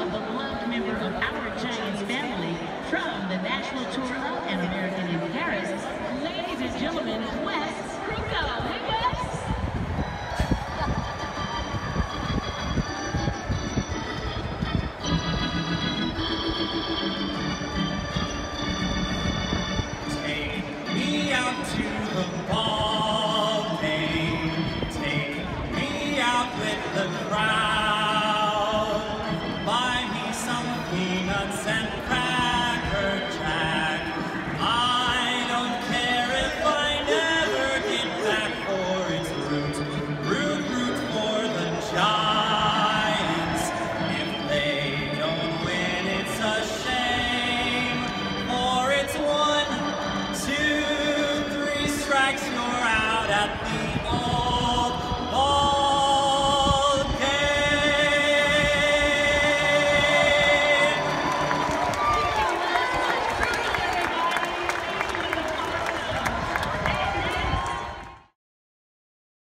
of beloved members of our Giants family from the National Tour of an American in Paris, ladies and gentlemen, Wes Krukow. Hey, Wes! the like you're out at the old